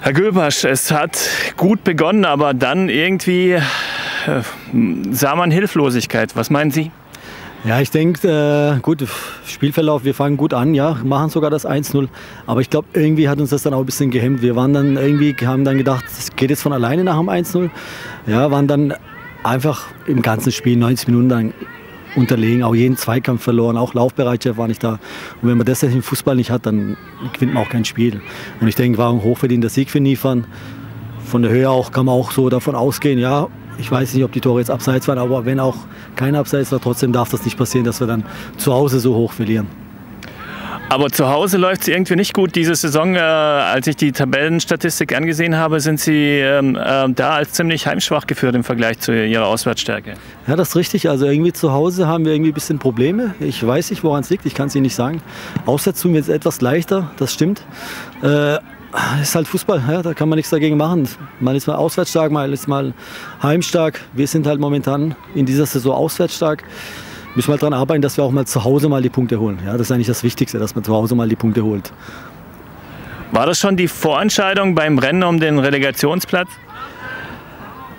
Herr Gülbasch, es hat gut begonnen, aber dann irgendwie äh, sah man Hilflosigkeit. Was meinen Sie? Ja, ich denke, äh, gut, Spielverlauf, wir fangen gut an, ja, machen sogar das 1-0. Aber ich glaube, irgendwie hat uns das dann auch ein bisschen gehemmt. Wir waren dann irgendwie, haben dann gedacht, es geht jetzt von alleine nach dem 1-0. Ja, waren dann einfach im ganzen Spiel 90 Minuten dann unterlegen, auch jeden Zweikampf verloren, auch Laufbereitschaft war nicht da. Und wenn man das im Fußball nicht hat, dann gewinnt man auch kein Spiel. Und ich denke, war ein hochverdienter Sieg für Niefern. Von der Höhe auch kann man auch so davon ausgehen, ja, ich weiß nicht, ob die Tore jetzt abseits waren, aber wenn auch kein Abseits war, trotzdem darf das nicht passieren, dass wir dann zu Hause so hoch verlieren. Aber zu Hause läuft es irgendwie nicht gut. Diese Saison, äh, als ich die Tabellenstatistik angesehen habe, sind Sie ähm, äh, da als ziemlich heimschwach geführt im Vergleich zu Ihrer Auswärtsstärke. Ja, das ist richtig. Also irgendwie zu Hause haben wir irgendwie ein bisschen Probleme. Ich weiß nicht, woran es liegt. Ich kann es Ihnen nicht sagen. Auswärts tun wir jetzt etwas leichter, das stimmt. Äh, ist halt Fußball, ja, da kann man nichts dagegen machen. Man ist mal auswärtsstark, mal ist mal heimstark. Wir sind halt momentan in dieser Saison auswärtsstark müssen wir halt daran arbeiten, dass wir auch mal zu Hause mal die Punkte holen. Ja, das ist eigentlich das Wichtigste, dass man zu Hause mal die Punkte holt. War das schon die Vorentscheidung beim Rennen um den Relegationsplatz?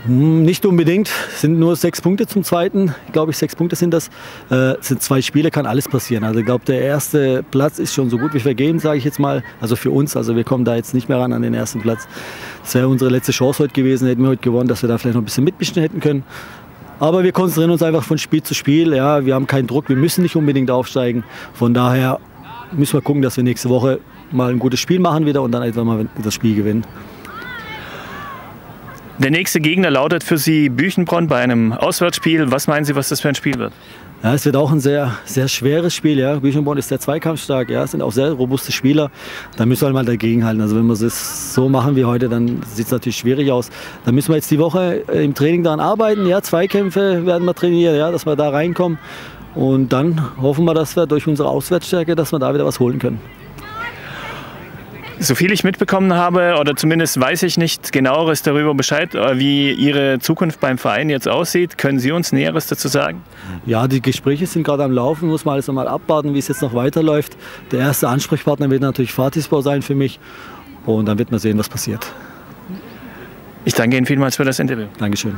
Hm, nicht unbedingt. Es sind nur sechs Punkte zum zweiten. Glaube ich, sechs Punkte sind das. Äh, sind zwei Spiele, kann alles passieren. Also ich glaube, der erste Platz ist schon so gut wie vergeben, sage ich jetzt mal. Also für uns. Also wir kommen da jetzt nicht mehr ran an den ersten Platz. Das wäre unsere letzte Chance heute gewesen. Hätten wir heute gewonnen, dass wir da vielleicht noch ein bisschen mitmischen hätten können. Aber wir konzentrieren uns einfach von Spiel zu Spiel. Ja, wir haben keinen Druck, wir müssen nicht unbedingt aufsteigen. Von daher müssen wir gucken, dass wir nächste Woche mal ein gutes Spiel machen wieder und dann etwa mal das Spiel gewinnen. Der nächste Gegner lautet für Sie Büchenbronn bei einem Auswärtsspiel. Was meinen Sie, was das für ein Spiel wird? Ja, es wird auch ein sehr, sehr schweres Spiel. Ja. Büchenborn ist sehr zweikampfstark, ja, sind auch sehr robuste Spieler. Da müssen wir halt mal dagegenhalten. Also wenn wir es so machen wie heute, dann sieht es natürlich schwierig aus. Da müssen wir jetzt die Woche äh, im Training daran arbeiten. Ja. Zweikämpfe werden wir trainieren, ja, dass wir da reinkommen. Und dann hoffen wir, dass wir durch unsere Auswärtsstärke, dass wir da wieder was holen können. So viel ich mitbekommen habe, oder zumindest weiß ich nicht genaueres darüber Bescheid, äh, wie Ihre Zukunft beim Verein jetzt aussieht. Können Sie uns Näheres dazu sagen? Ja, die Gespräche sind gerade am Laufen. Muss man alles einmal abwarten, wie es jetzt noch weiterläuft. Der erste Ansprechpartner wird natürlich Fahrtisbau sein für mich. Und dann wird man sehen, was passiert. Ich danke Ihnen vielmals für das Interview. Dankeschön.